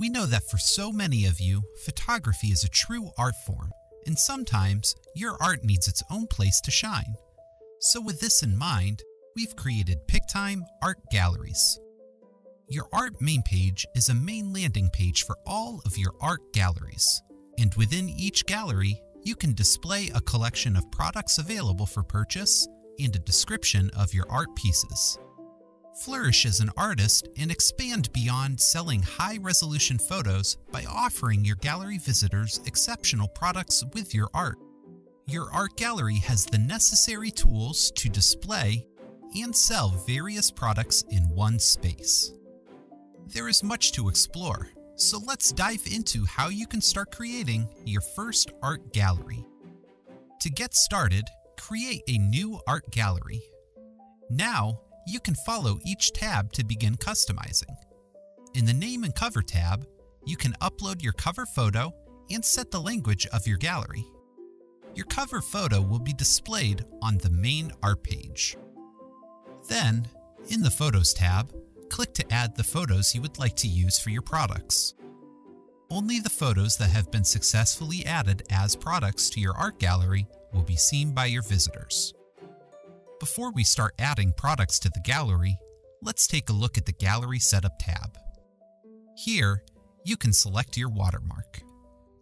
We know that for so many of you, photography is a true art form, and sometimes your art needs its own place to shine. So, with this in mind, we've created Pic-Time Art Galleries. Your art main page is a main landing page for all of your art galleries, and within each gallery, you can display a collection of products available for purchase and a description of your art pieces. Flourish as an artist and expand beyond selling high resolution photos by offering your gallery visitors exceptional products with your art. Your art gallery has the necessary tools to display and sell various products in one space. There is much to explore, so let's dive into how you can start creating your first art gallery. To get started, create a new art gallery. Now, you can follow each tab to begin customizing. In the Name and Cover tab, you can upload your cover photo and set the language of your gallery. Your cover photo will be displayed on the main art page. Then, in the Photos tab, click to add the photos you would like to use for your products. Only the photos that have been successfully added as products to your art gallery will be seen by your visitors. Before we start adding products to the gallery, let's take a look at the Gallery Setup tab. Here, you can select your watermark.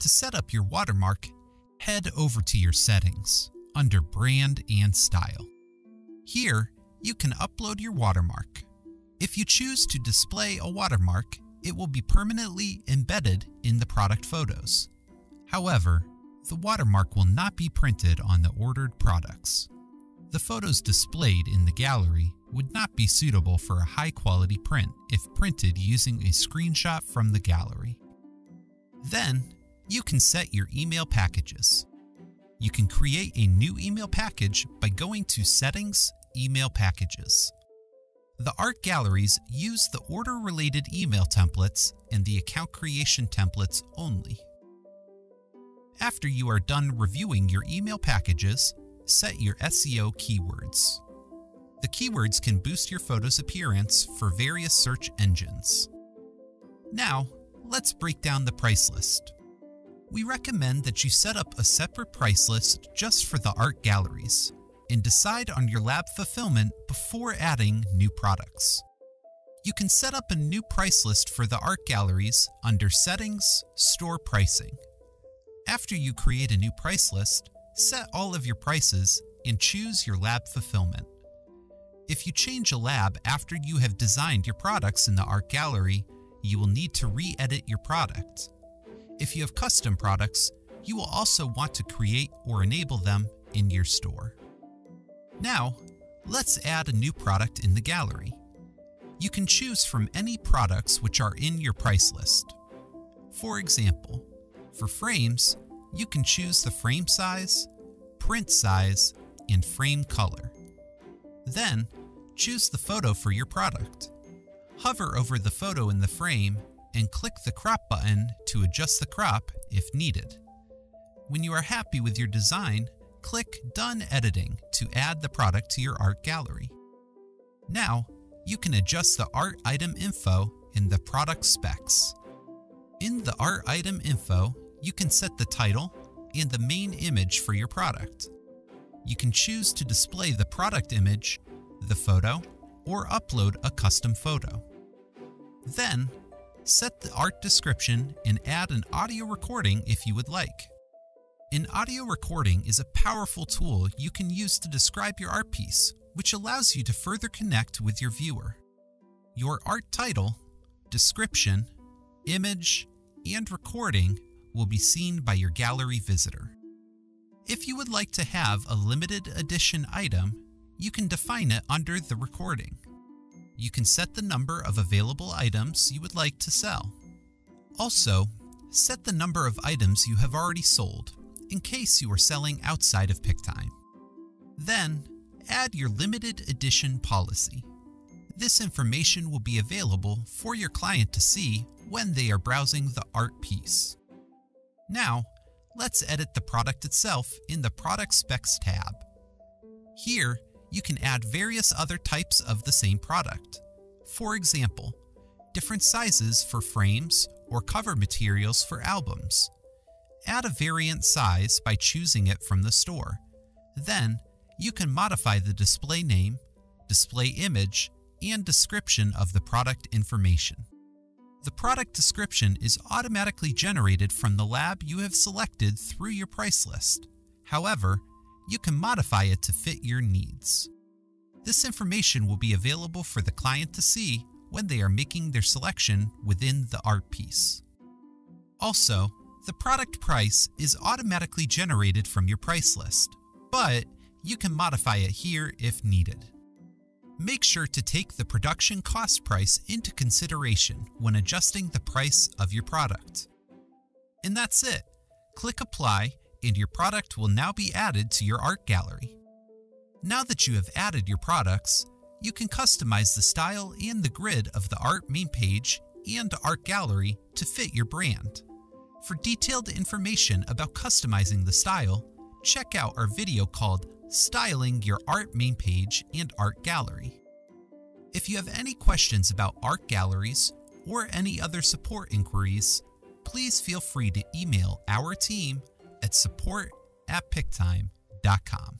To set up your watermark, head over to your settings under Brand and Style. Here, you can upload your watermark. If you choose to display a watermark, it will be permanently embedded in the product photos. However, the watermark will not be printed on the ordered products. The photos displayed in the gallery would not be suitable for a high quality print if printed using a screenshot from the gallery. Then, you can set your email packages. You can create a new email package by going to Settings, Email Packages. The art galleries use the order related email templates and the account creation templates only. After you are done reviewing your email packages, set your SEO keywords. The keywords can boost your photo's appearance for various search engines. Now, let's break down the price list. We recommend that you set up a separate price list just for the art galleries and decide on your lab fulfillment before adding new products. You can set up a new price list for the art galleries under Settings, Store Pricing. After you create a new price list, set all of your prices and choose your lab fulfillment. If you change a lab after you have designed your products in the art gallery, you will need to re edit your product. If you have custom products, you will also want to create or enable them in your store. Now, let's add a new product in the gallery. You can choose from any products which are in your price list. For example, for frames, you can choose the frame size, print size, and frame color. Then, choose the photo for your product. Hover over the photo in the frame and click the crop button to adjust the crop if needed. When you are happy with your design, click Done Editing to add the product to your art gallery. Now, you can adjust the art item info in the product specs. In the art item info, you can set the title and the main image for your product. You can choose to display the product image, the photo, or upload a custom photo. Then, set the art description and add an audio recording if you would like. An audio recording is a powerful tool you can use to describe your art piece, which allows you to further connect with your viewer. Your art title, description, image, and recording will be seen by your gallery visitor. If you would like to have a limited edition item, you can define it under the recording. You can set the number of available items you would like to sell. Also, set the number of items you have already sold in case you are selling outside of Pic-Time. Then, add your limited edition policy. This information will be available for your client to see when they are browsing the art piece. Now, let's edit the product itself in the Product Specs tab. Here, you can add various other types of the same product. For example, different sizes for frames or cover materials for albums. Add a variant size by choosing it from the store. Then, you can modify the display name, display image, and description of the product information. The product description is automatically generated from the lab you have selected through your price list. However, you can modify it to fit your needs. This information will be available for the client to see when they are making their selection within the art piece. Also, the product price is automatically generated from your price list, but you can modify it here if needed. Make sure to take the production cost price into consideration when adjusting the price of your product. And that's it. Click Apply and your product will now be added to your art gallery. Now that you have added your products, you can customize the style and the grid of the art main page and art gallery to fit your brand. For detailed information about customizing the style, check out our video called Styling Your Art Main Page and Art Gallery. If you have any questions about art galleries or any other support inquiries, please feel free to email our team at support at pic-time.com.